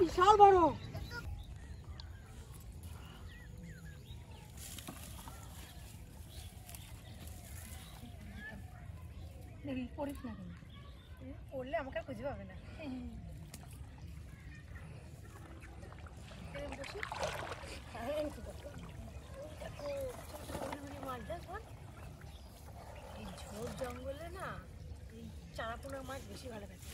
বিশাল বড় পড়িস না পড়লে আমাকে খুঁজে পাবে না এই ঝোপ জঙ্গলে না এই চারাপোনা মাছ বেশি ভালো থাকে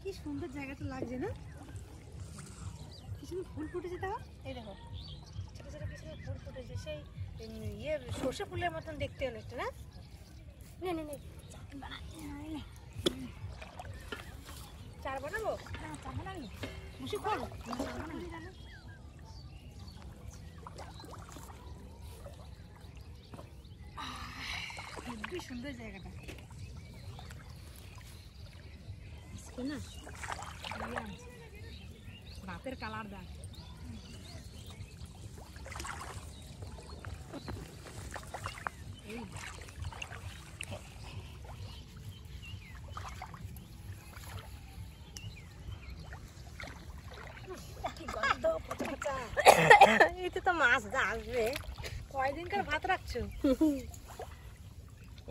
কি সুন্দর জায়গাটা লাগছে না? কি সুন্দর ফুল ফুটেছে তাও? এই দেখো ছোটো ছোটো কিছু ফুল ফুটেছে সেই ইয়ে সর্ষে ফুলের মতন দেখতে অনেকটা না? নে নে নে চার বানাবো? বসে কর সুন্দর জায়গাটা। না ভাতের কালার দেখ। এতে তো মাছ আসবে। কয়দিনকার ভাত রাখছো?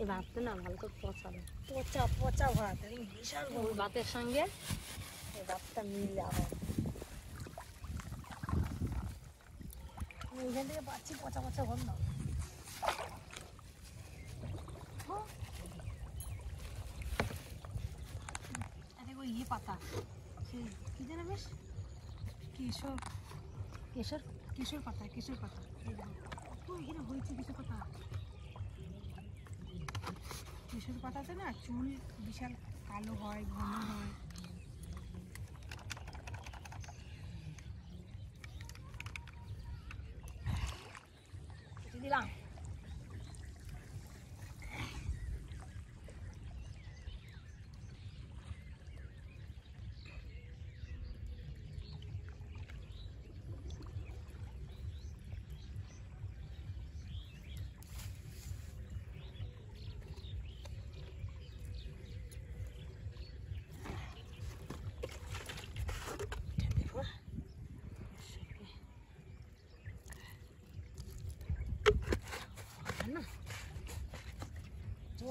এই ভাতটা না ভালো করে পচাবে পচা পচা ভাত বিশাল ওই ভাতের সঙ্গে এই ভাতটা মিলে আবার। এখান থেকে পাচ্ছি পচা পচা গন্ধ। আরে ওই ইয়ে পাতা কি যেন বেশ? কেশর। কেশর? কেশর পাতা কেশর পাতা। এখানে হয়েছে কেশর পাতা। কেশর পাতাতে না চুল বিশাল কালো হয় ঘন হয় কেটে দিলাম না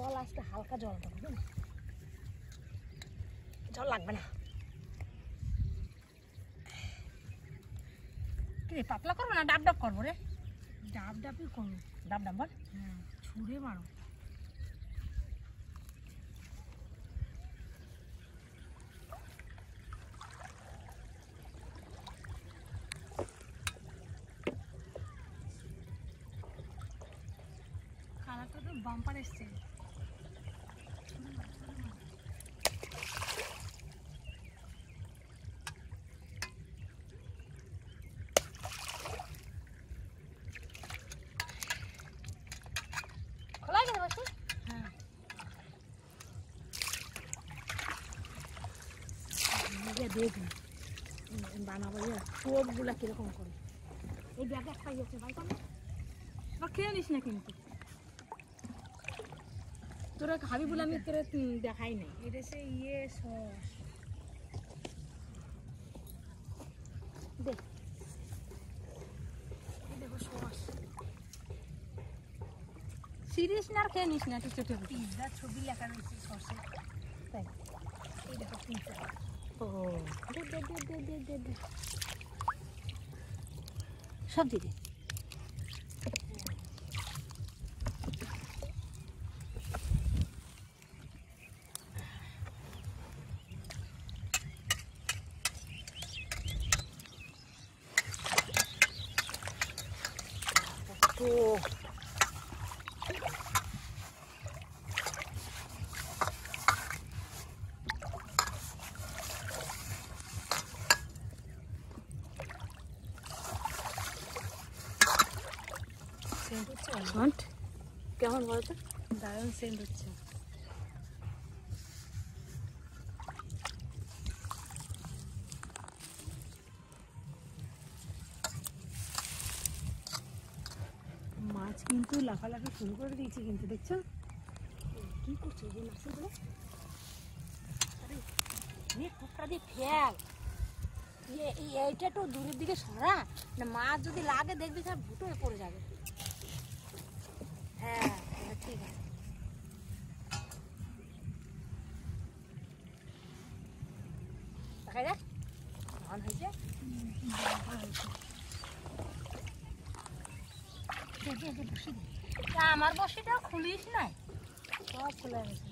জল আজকে হালকা জল দেবো জল লাগবে না। কি রে, পাতলা করব না ডাব ডাব করব রে? ডাব ডাবই করব। ডাব ডাব বল। হ্যাঁ ছুঁড়ে মারো। কালারটা তো বাম্পার এসছে। দেখুন বানাবো টোপগুলো কীরকম করে। এই ব্যাগে একটা ইয়ে আছে ভাই কোনো খেয়ে নিস না কিন্তু। তোরা খাবি বলে আমি তোরা দেখাই নাই। এটা সে ইয়ে সস। দেখো সস। সিরিয়াস না আর খেয়ে নিস না একটু চেটে পিৎজা ছবি লেখা রয়েছে সসে। তাই। এই দেখো দে সব দিয়ে ঘন্ট কেমন বলতো? দারুণ সেন্ট হচ্ছে। মাছ কিন্তু লাফালাফি শুরু করে দিয়েছে কিন্তু দেখছ? কি করছে যে মাছগুলো কুকটা দিয়ে ফেল। এইটা একটু দূরের দিকে সরা। না মাছ যদি লাগে দেখবি সব ভুটোয় পড়ে যাবে। দেখা যাক অন হয়েছে আমার বসিটা খুলিস নাই? সব খোলা গেছে।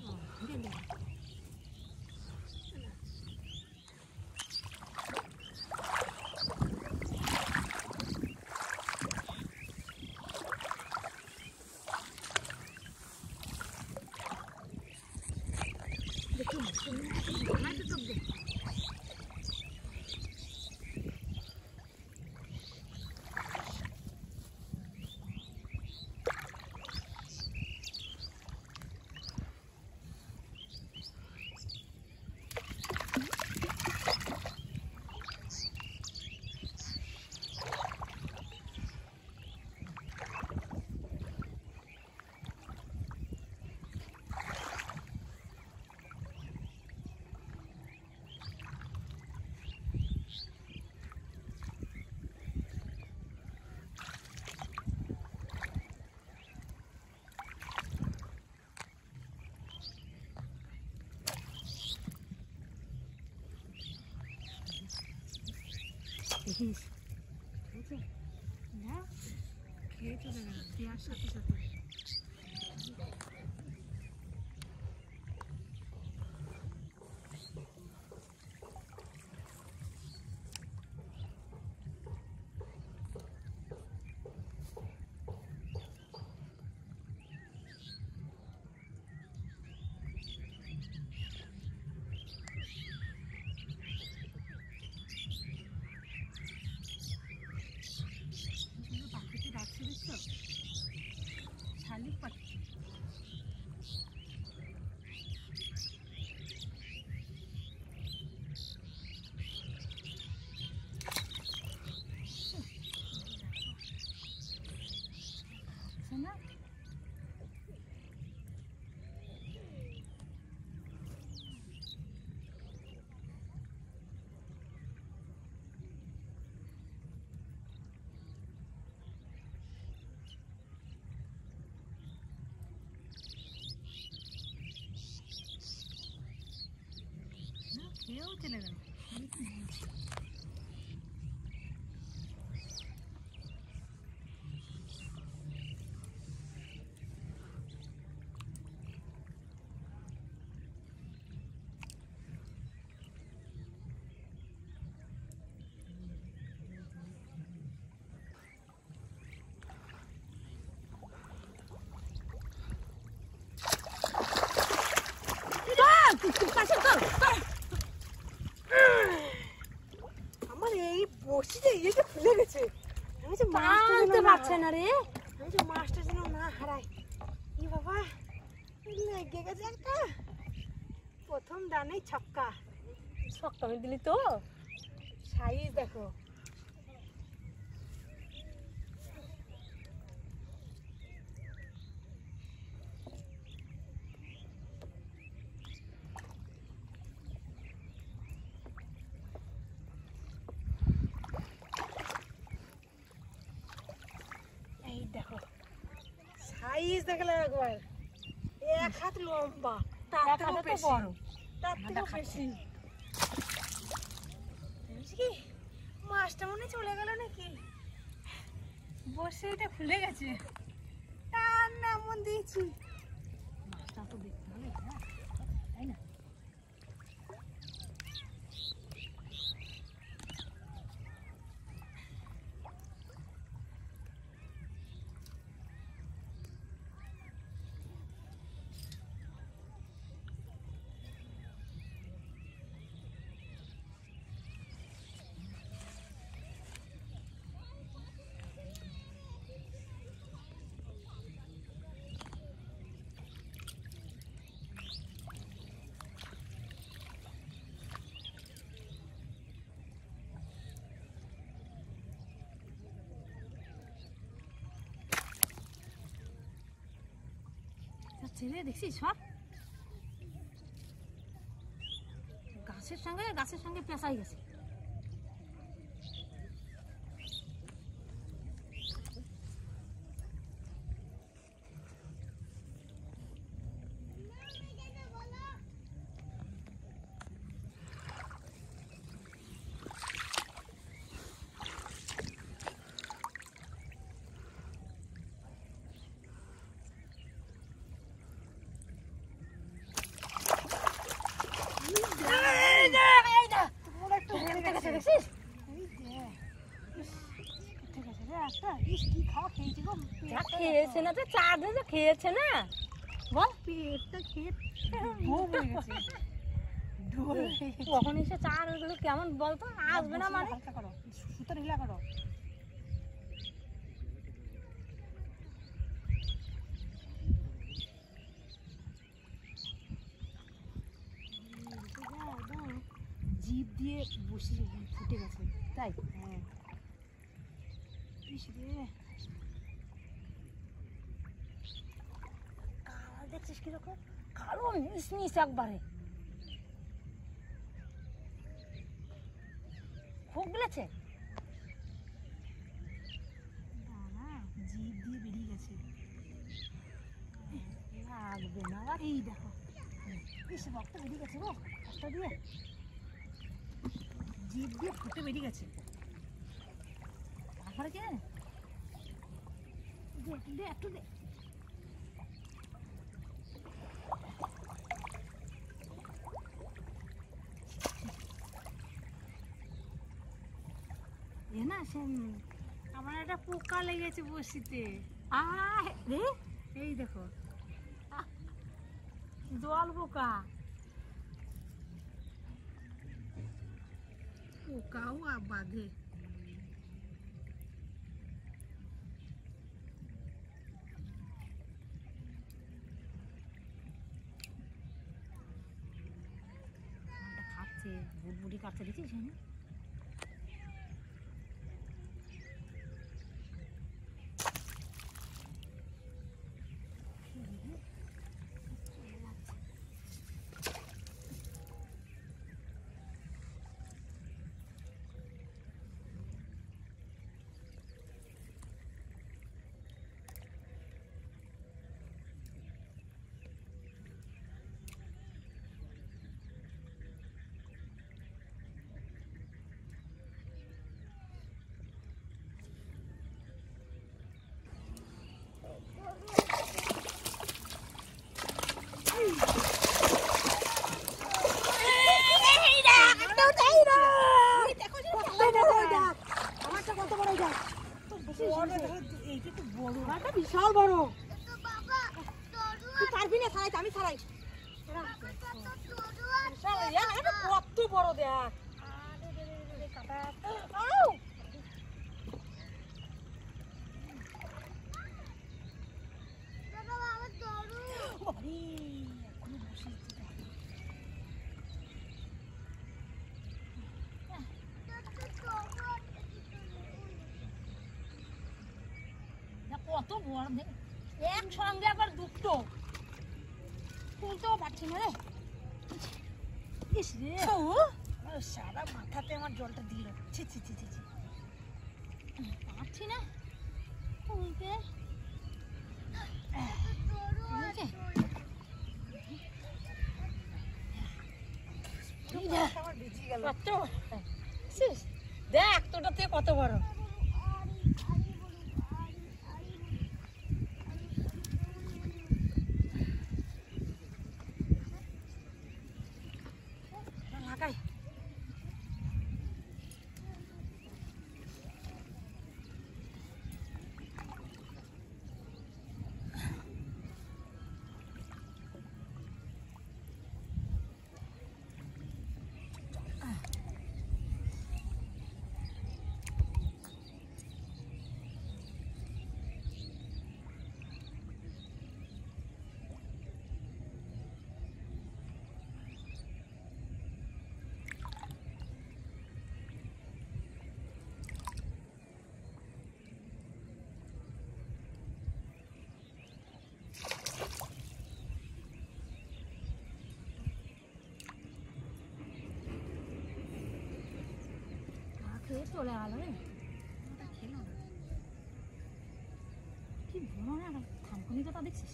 দেখিস খেয়েছে না খেয়ে চলে গেল দেওয়ার না খেয়েও চলে গেল আমার এই বড়শিটা ইয়েটা খুলে গেছে আমি যে মাছটা যেন টানতে না পারছে না রে আমি যে মাছটা যেন না হারাই ই বাবা লেগে গেছে একটা দানেই ছক্কা। আমি দিলি তো। সাইজ দেখো। এই দেখো। সাইজ দেখলে একবার। এক হাত লম্বা তার বড়। তার থেকেও বেশি। কি মাছটা মনে চলে গেল নাকি? বসে এটা খুলে গেছে। তার নাম দিয়েছি। রে দেখছিস সব? গাছের সঙ্গে গাছের সঙ্গে পেঁচাই গেছে। যা খেয়েছে না তো চা দিয়ে খেয়েছে না। বল পেটটা খেয়ে কখন এসে চা কেমন বলতো? আসবে না মানে? সুতো ঢিলা করো। জিভ দিয়ে বসে ফুটে গেছে। তাই? হ্যাঁ। দেখছিস মিসমিস একবারে খুব জিভ দিয়ে বেরিয়ে গেছে লাগবে না দেখো রক্ত বেরিয়ে গেছে গো দিয়ে। জিভ দিয়ে ফুটে বেরিয়ে গেছে। তারপরে দে একটু দে একটু দে এ না সে আমার একটা পোকা লেগেছে বসিতে। আহ রে? এই দেখো। জল পোকা। পোকাও আ- বুটবুটি কাটছে দেখছিস না আমারটা কত বড় এটা এইটা তো বড় আমারটা বিশাল বড় তুই পারবি না ছাড়াইতে আমি ছাড়াই এটা কত কত বড় দেখ একসঙ্গে আবার দুটো তুলতেও পারছি না রে ইস রে সারা মাথাতে আমার জলটা দিল। ছি ছি ছি ছি ছি। পারছি না। বুঝেছে? দেখ, তোটা থেকে? কত বড়। চলে গেল কি বলো না থামকুনিটা তা দেখছিস?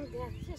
Look.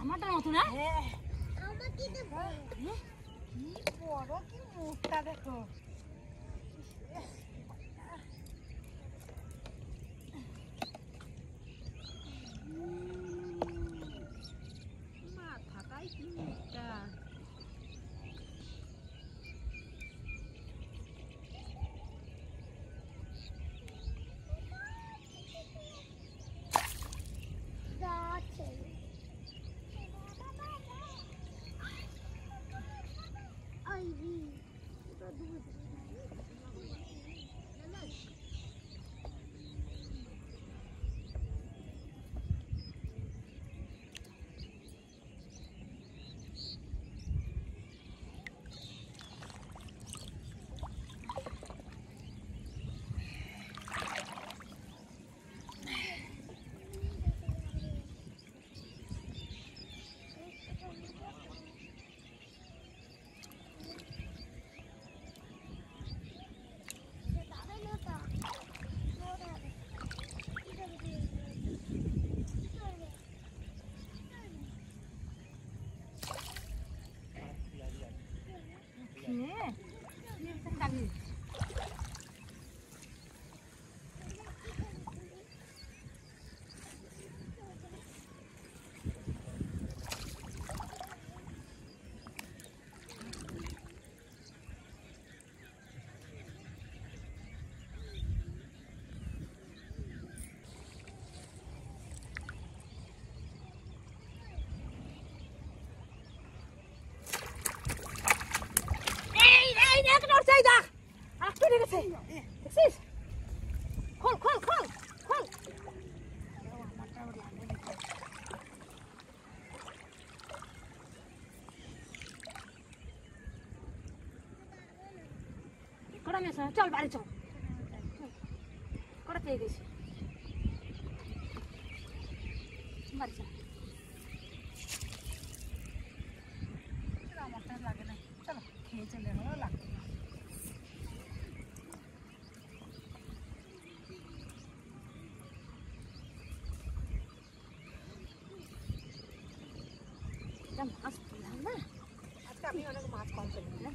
আমারটার মতো না? হ্যাঁ। আমার কি দেখো কি বড় কি মুখটা দেখো। 사이다. 아, 그래 그래. 백세. 콜, 콜, 콜, 콜. 그러면서 쫄 말이죠. 그렇게 이것이. 말이죠. আমি অনেক মাছ কম পেলাম না